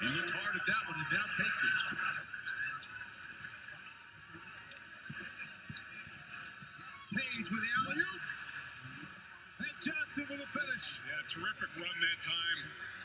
He looked hard at that one and now takes it. Page with the alley-oop. And Johnson with a finish. Yeah, terrific run that time.